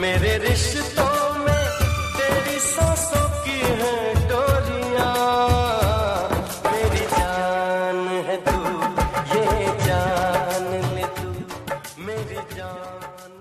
मेरे रिश्तों में तेरी सांसों की है डोरिया मेरी जान है तू, ये जान ले तू। मेरी जान